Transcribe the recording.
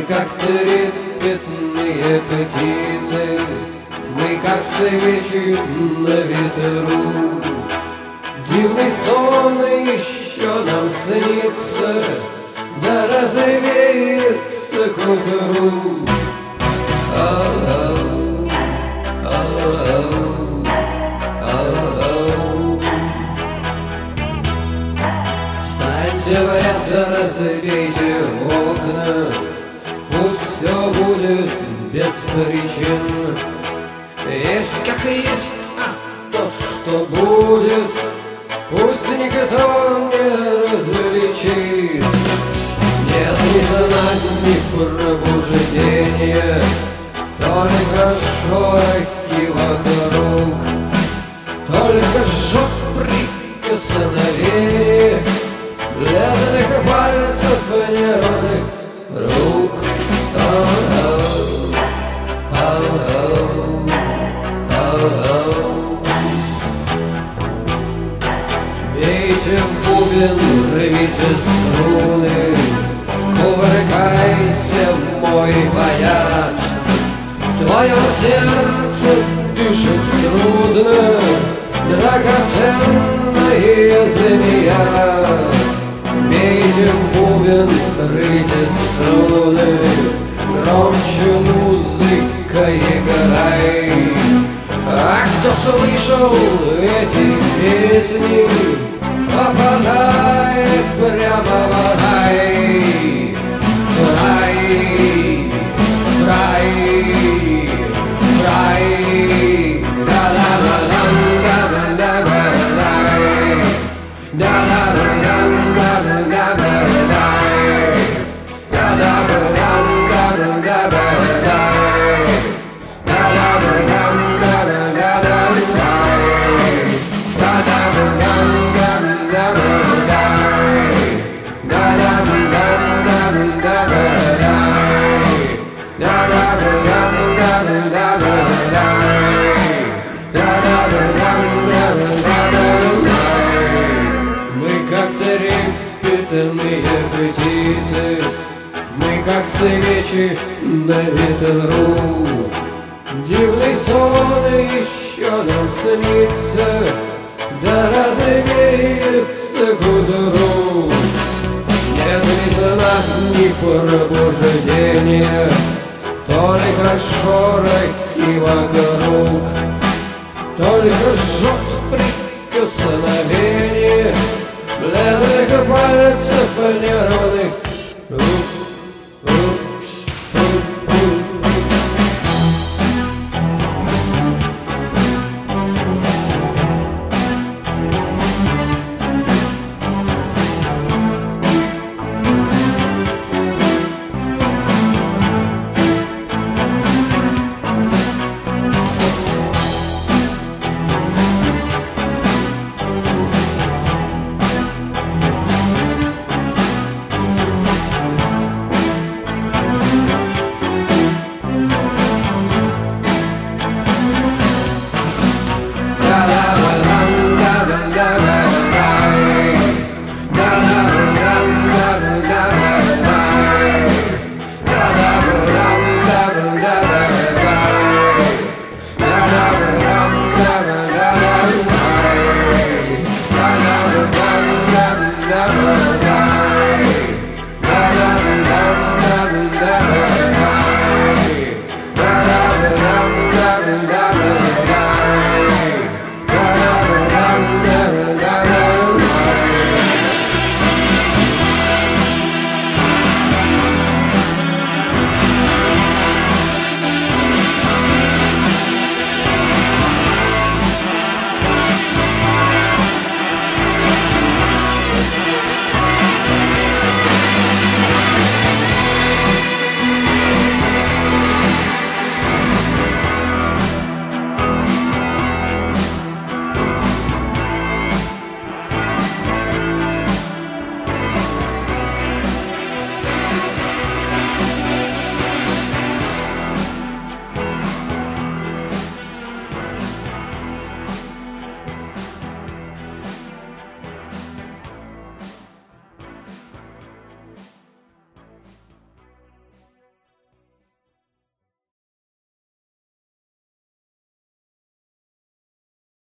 Мы как трепетные птицы, Мы как свечи на ветру. Дивный сон еще нам снится, Да развеется к утру. Причин. Есть как есть, а то, что будет, Пусть никто не Бейте в бубен, рвите струны, Кувыркайся, мой бояц. В твоем сердце дышит трудно, Драгоценная играй. А кто слышал эти песни, попадает прямо в рай. В рай, в рай, в рай. Да-да-да-дам, трепетные птицы, мы как свечи на ветру. Дивный сон еще нам снится, да развеется к утру. Нет ни знак, ни пробуждения, только шорохи вокруг, только жжет прикосновение Senhor.